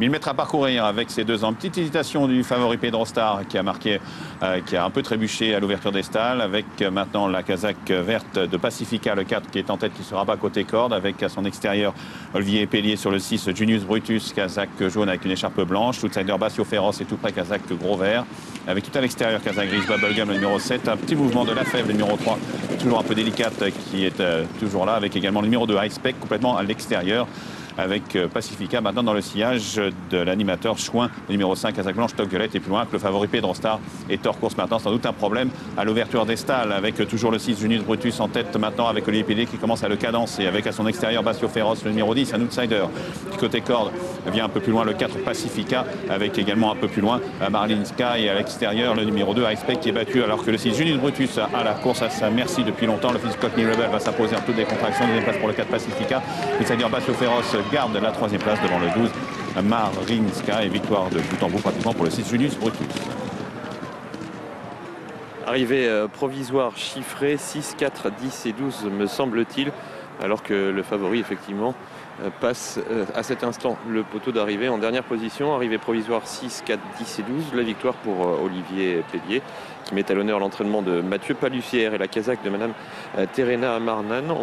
1000 mètres à parcourir avec ces deux ans. Petite hésitation du favori Pedro Star qui a marqué, euh, qui a un peu trébuché à l'ouverture des stalles avec euh, maintenant la casaque verte de Pacifica, le 4 qui est en tête, qui sera pas côté corde avec à son extérieur Olivier Pellier sur le 6, Junius Brutus, casaque jaune avec une écharpe blanche, outsider Bassio Féroce et tout près casaque gros vert avec tout à l'extérieur casaque grise Bubblegum le numéro 7, un petit mouvement de la fève le numéro 3, toujours un peu délicate qui est euh, toujours là avec également le numéro 2 High Spec complètement à l'extérieur avec euh, Pacifica maintenant dans le sillage de l'animateur Chouin, numéro 5, Casac Blanche, Violette et plus loin que le favori Pedro Star et Thor Course maintenant. Sans doute un problème à l'ouverture des stalles avec toujours le 6 Junius Brutus en tête maintenant avec Olivier Pédé qui commence à le cadencer avec à son extérieur Bassio Féroce, le numéro 10, un outsider. Du côté corde vient un peu plus loin le 4 Pacifica avec également un peu plus loin euh, Marlene Sky à l'extérieur le numéro 2 Spec qui est battu alors que le 6 Junius Brutus a la course à sa merci depuis longtemps. Le fils Cockney Rebel va s'imposer en toute décontraction. Deuxième place pour le 4 Pacifica. L'outsider Bassio Féroce garde la troisième place devant le 12 Marinska et victoire de bout en bout pratiquement pour le 6 Junius Brutus. Arrivée euh, provisoire chiffrée 6, 4, 10 et 12 me semble-t-il, alors que le favori effectivement euh, passe euh, à cet instant le poteau d'arrivée en dernière position. Arrivée provisoire 6, 4, 10 et 12. La victoire pour Olivier Pellier qui met à l'honneur l'entraînement de Mathieu Palussière et la casaque de Madame Terena Marnan.